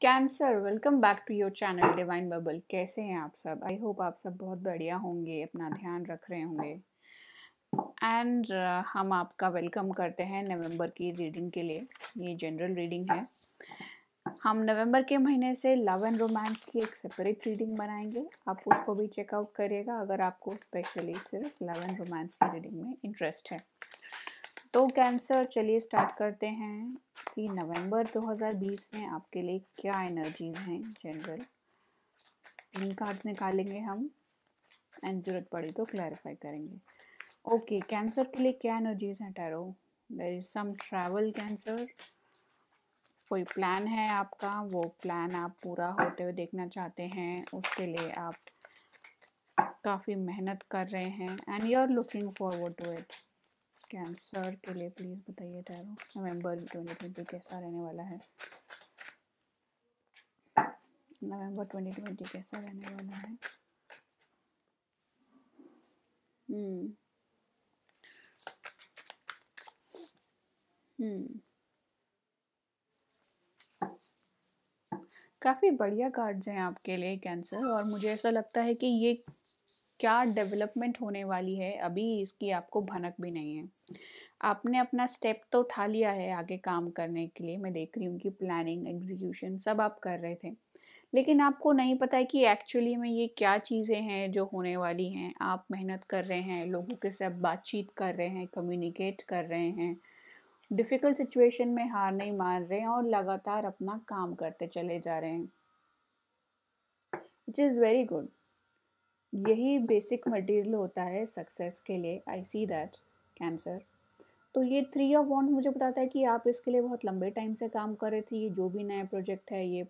Cancer welcome back to your channel divine bubble कैसे हैं आप सब? आई होप आप सब बहुत बढ़िया होंगे अपना ध्यान रख रहे होंगे। एंड uh, हम आपका वेलकम करते हैं नवंबर की रीडिंग के लिए। ये जनरल रीडिंग है। हम नवंबर के महीने से लव एंड रोमांस की एक सेपरेट रीडिंग बनाएँगे। आप उसको भी चेकआउट करिएगा अगर आपको स्पेशली सिर्फ़ लव एंड रोमांस की रीडिंग में इंटरेस्ट है। तो कैंसर चलिए स्टार्ट करते हैं। कि नवंबर 2020 में आपके लिए क्या एनर्जीज हैं जनरल तीन कार्ड्स निकालेंगे हम एंड ज़रूरत पड़ी तो क्लैरिफाई करेंगे। ओके कैंसर के लिए क्या एनर्जीज हैं tarot there is some travel Cancer कोई प्लान है आपका? वो प्लान आप पूरा होते हुए देखना चाहते हैं, उसके लिए आप काफ़ी मेहनत कर रहे हैं and you are looking forward to it Cancer के लिए प्लीज़ बताइए टैरो नवंबर ट्वेंटी ट्वेंटी कैसा रहने वाला है? नवंबर ट्वेंटी ट्वेंटी कैसा रहने वाला है? हम्म। हम्म। काफ़ी बढ़िया कार्ड्स हैं आपके लिए कैंसर और मुझे ऐसा लगता है कि ये क्या डेवलपमेंट होने वाली है, अभी इसकी आपको भनक भी नहीं है। आपने अपना स्टेप तो उठा लिया है आगे काम करने के लिए, मैं देख रही हूँ कि प्लानिंग एग्जीक्यूशन सब आप कर रहे थे। लेकिन आपको नहीं पता है कि एक्चुअली में ये क्या चीज़ें हैं जो होने वाली हैं। आप मेहनत कर रहे हैं, लोगों के साथ बातचीत कर रहे हैं कम्युनिकेट कर रहे हैं। डिफ़िकल्ट सिचुएशन में हार नहीं मान रहे हैं और लगातार अपना काम करते चले जा रहे हैं। इट इज़ वेरी गुड यही बेसिक मटेरियल होता है सक्सेस के लिए। आई सी दैट कैंसर तो ये थ्री ऑफ़ वॉन्ट मुझे बताता है कि आप इसके लिए बहुत लंबे टाइम से काम कर रहे थे। ये जो भी नया प्रोजेक्ट है ये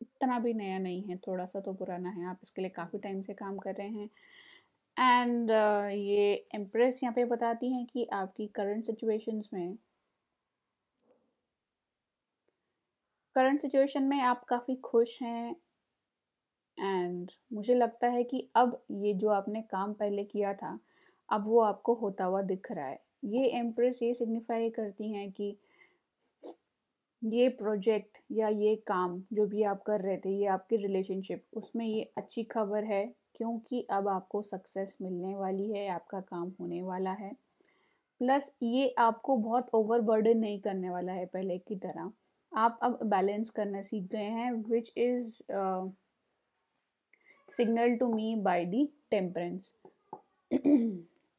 इतना भी नया नहीं है। थोड़ा सा तो पुराना है। आप इसके लिए काफ़ी टाइम से काम कर रहे हैं। एंड uh, ये एम्प्रेस यहाँ पे बताती हैं कि आपकी करंट सिचुएशंस में करंट सिचुएशन में आप काफ़ी खुश हैं एंड मुझे लगता है कि अब ये जो आपने काम पहले किया था, अब वो आपको होता हुआ दिख रहा है। ये एम्प्रेस ये सिग्निफाई करती हैं कि ये प्रोजेक्ट या ये काम जो भी आप कर रहे थे, ये आपकी रिलेशनशिप उसमें ये अच्छी खबर है क्योंकि अब आपको सक्सेस मिलने वाली है, आपका काम होने वाला है। प्लस ये आपको बहुत ओवरबर्डन नहीं करने वाला है पहले की तरह। आप अब बैलेंस करना सीख गए हैं which is signal to me by the temperance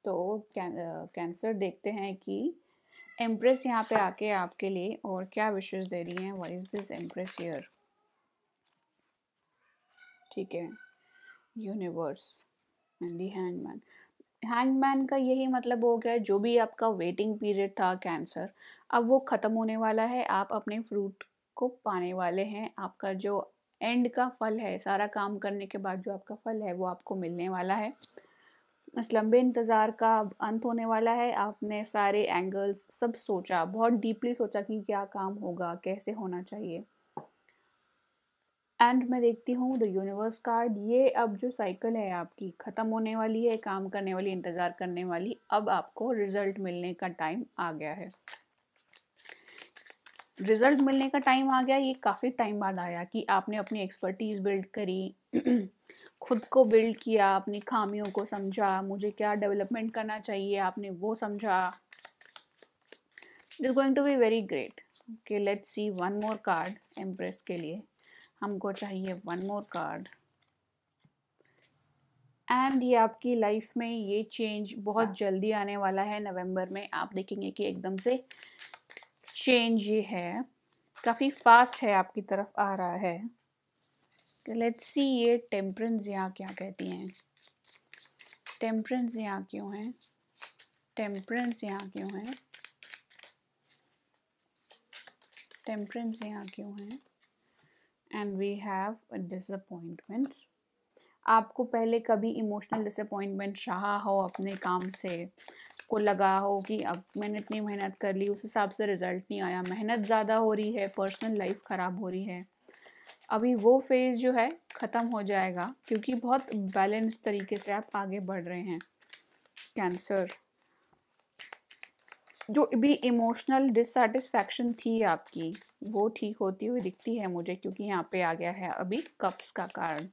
तो कैंसर देखते हैं कि एम्प्रेस यहाँ पे आके आपके लिए और क्या विशेष दे रही हैं? What is this empress year ठीक है। Universe and the hangman hangman का यही मतलब हो गया, जो भी आपका वेटिंग पीरियड था कैंसर अब वो ख़त्म होने वाला है, आप अपने फ्रूट को पाने वाले हैं। आपका जो एंड का फल है, सारा काम करने के बाद जो आपका फल है, वो आपको मिलने वाला है। इस लंबे इंतज़ार का अंत होने वाला है। आपने सारे एंगल्स सब सोचा, बहुत डीपली सोचा कि क्या काम होगा, कैसे होना चाहिए। एंड मैं देखती हूँ, द यूनिवर्स कार्ड, ये अब जो साइकिल है आपकी, ख़त्म होने वाली है, काम करने वाली, इंतज़ार करने वाली, अब आपको रिज़ल्ट मिलने का टाइम आ गया है। रिज़ल्ट मिलने का टाइम आ गया। ये काफ़ी टाइम बाद आया कि आपने अपनी एक्सपर्टीज़ बिल्ड करी खुद को बिल्ड किया अपनी खामियों को समझा मुझे क्या डेवलपमेंट करना चाहिए आपने वो समझा। It is going to be very great okay let's see one more card empress के लिए। हमको चाहिए वन मोर कार्ड एंड ये आपकी लाइफ में ये चेंज बहुत जल्दी आने वाला है नवंबर में। आप देखेंगे कि एकदम से चेंज ये है। काफ़ी फास्ट है आपकी तरफ़ आ रहा है। लेट्स सी ये टेम्परेंस यहाँ क्या कहती हैं। टेम्परेंस यहाँ क्यों है? टेम्परेंस यहाँ क्यों है? टेम्परेंस यहाँ क्यों है? एंड वी हैव डिसअपॉइंटमेंट आपको पहले कभी इमोशनल डिसअपॉइंटमेंट रहा हो अपने काम से? आपको लगा हो कि अब मैंने इतनी मेहनत कर ली, उस हिसाब से रिज़ल्ट नहीं आया, मेहनत ज़्यादा हो रही है पर्सनल लाइफ ख़राब हो रही है। अभी वो फ़ेज़ जो है, ख़त्म हो जाएगा, क्योंकि बहुत बैलेंस तरीके से आप आगे बढ़ रहे हैं। कैंसर जो भी इमोशनल डिससेटिस्फैक्शन थी आपकी, वो ठीक होती हुई दिखती है मुझे, क्योंकि यहाँ पे आ गया है अभी कप्स का कारण।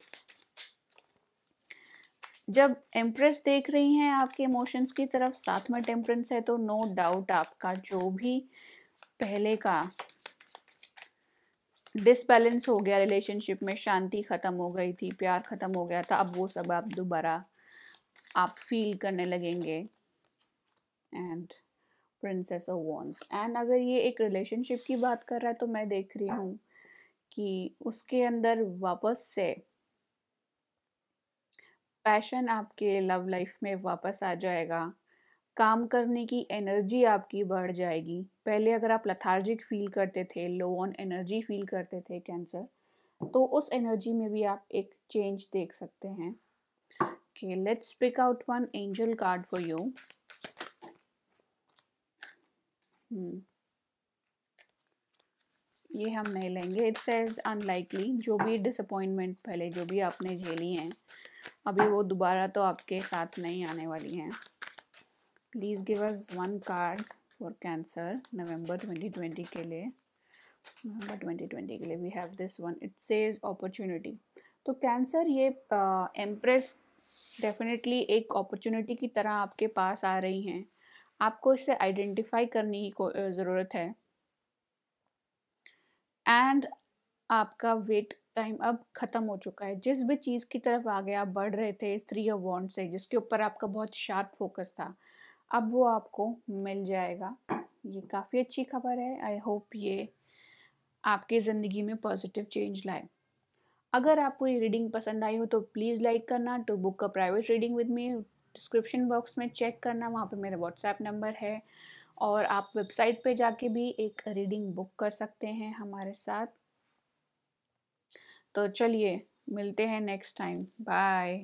जब एम्प्रेस देख रही हैं आपके इमोशंस की तरफ़, साथ में टेम्परेंस है तो नो डाउट आपका जो भी पहले का डिसबैलेंस हो गया रिलेशनशिप में शांति ख़त्म हो गई थी, प्यार ख़त्म हो गया था, अब वो सब आप दोबारा आप फील करने लगेंगे। And princess of wands and अगर ये एक रिलेशनशिप की बात कर रहा है तो मैं देख रही हूँ कि उसके अंदर वापस से पैशन आपके लव लाइफ में वापस आ जाएगा काम करने की एनर्जी आपकी बढ़ जाएगी पहले अगर आप लथार्जिक फील करते थे लो ऑन एनर्जी फील करते थे कैंसर तो उस एनर्जी में भी आप एक चेंज देख सकते हैं let's pick out one angel card for you. Hmm. ये हम नहीं लेंगे इट सेज अनलाइकली जो भी डिसअपॉइंटमेंट पहले जो भी आपने झेली हैं अभी वो दोबारा तो आपके साथ नहीं आने वाली हैं। Please give us one card for Cancer November 2020 के लिए। नवंबर 2020 के लिए we have this one it says opportunity तो कैंसर ये एम्प्रेस uh, डेफिनेटली एक अपॉर्चुनिटी की तरह आपके पास आ रही हैं। आपको इसे आइडेंटिफाई करने की ज़रूरत है। एंड आपका वेट टाइम अब ख़त्म हो चुका है। जिस भी चीज़ की तरफ़ आगे आप बढ़ रहे थे, स्त्री वॉन्ट से, जिसके ऊपर आपका बहुत शार्प फोकस था, अब वो आपको मिल जाएगा। ये काफ़ी अच्छी खबर है। आई होप ये आपके ज़िंदगी में पॉजिटिव चेंज लाए। अगर आपको ये रीडिंग पसंद आई हो तो प्लीज़ लाइक करना। To book a private reading with me description box में चेक करना। वहाँ पे मेरा व्हाट्सएप नंबर है। और आप वेबसाइट पे जाके भी एक रीडिंग बुक कर सकते हैं हमारे साथ। तो चलिए मिलते हैं नेक्स्ट टाइम बाय